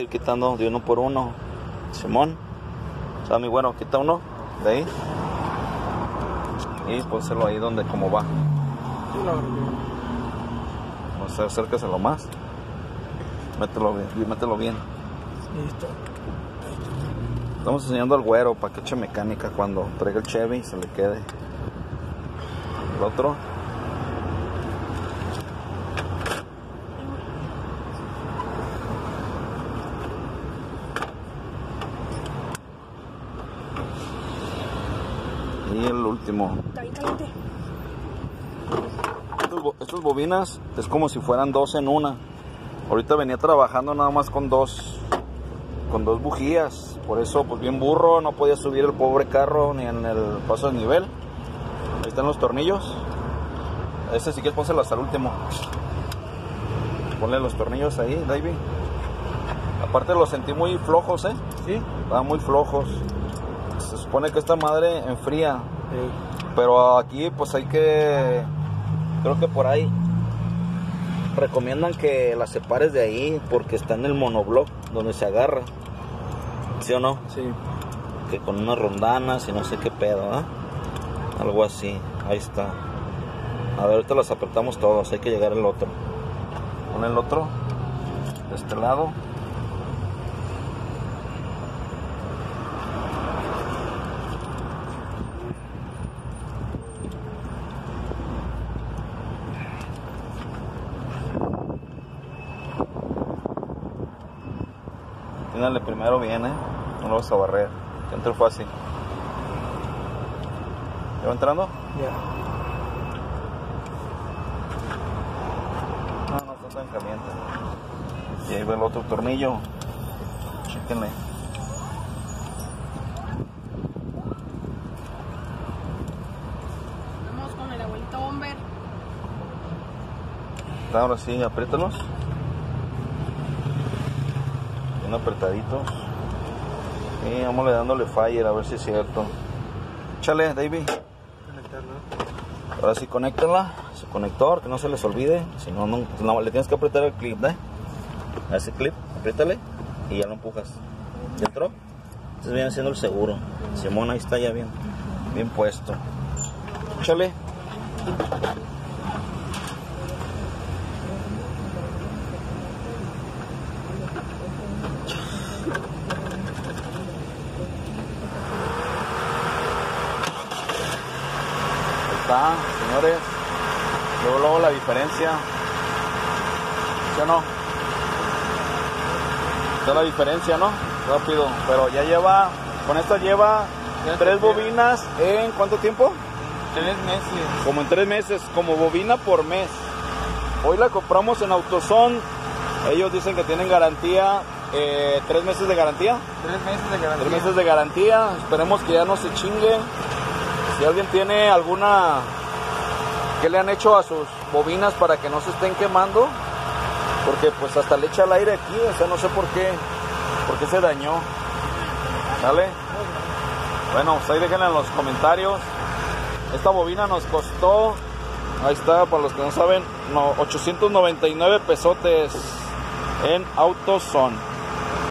ir quitando de uno por uno. Simón. O sea, mi bueno, quita uno de ahí. Y pónselo ahí donde como va. O sea, acércaselo más. Mételo bien, mételo bien. Listo. Estamos enseñando al güero para que eche mecánica cuando traiga el Chevy y se le quede. El otro. Y el último. Estas bobinas es como si fueran dos en una. Ahorita venía trabajando nada más con dos, con dos bujías. Por eso, pues bien burro, no podía subir el pobre carro ni en el paso de nivel. Ahí están los tornillos. Este sí que pónselo hasta el último. Ponle los tornillos ahí, Davey. Aparte los sentí muy flojos, ¿eh? ¿Sí? Estaban muy flojos. Se supone que esta madre enfría. Sí. Pero aquí pues hay que, creo que por ahí recomiendan que la separes de ahí porque está en el monobloc donde se agarra. ¿Sí o no? Sí. Que con unas rondanas y no sé qué pedo, ¿ah? Algo así. Ahí está. A ver, ahorita las apretamos todos. Hay que llegar al otro. Pon el otro. De este lado. Tínale primero bien, ¿eh? No lo vas a barrer. Que entre fácil. ¿Ya va entrando? Ya. No, no está tan caliente. Y ahí va el otro tornillo. Chéquenle. Vamos con el abuelito Bomber. Ahora sí, apriétalos. Bien apretaditos. Y vamos dándole fire a ver si es cierto. Échale, David. Ahora sí, conéctala. Su conector, que no se les olvide. Si no, no, le tienes que apretar el clip, ¿eh? Ese clip, apriétale y ya lo empujas. ¿Dentro? Entonces viene haciendo el seguro. Simón, ahí está ya bien, bien puesto. Échale. Está, señores. Luego, luego la diferencia. ¿Sí o no? Esta es la diferencia, ¿no? Rápido. Pero ya lleva, con esta lleva tres bobinas en cuánto tiempo? Tres meses. Como en tres meses, como bobina por mes. Hoy la compramos en Autoson. Ellos dicen que tienen garantía, eh, tres meses de garantía. Tres meses de garantía. Tres meses de garantía. Esperemos que ya no se chingue. Si alguien tiene alguna que le han hecho a sus bobinas para que no se estén quemando, porque pues hasta le echa el aire aquí, o sea, no sé por qué, por qué se dañó. ¿Sale? Bueno, pues ahí déjenla en los comentarios. Esta bobina nos costó, ahí está, para los que no saben, no, 899 pesotes en AutoZone.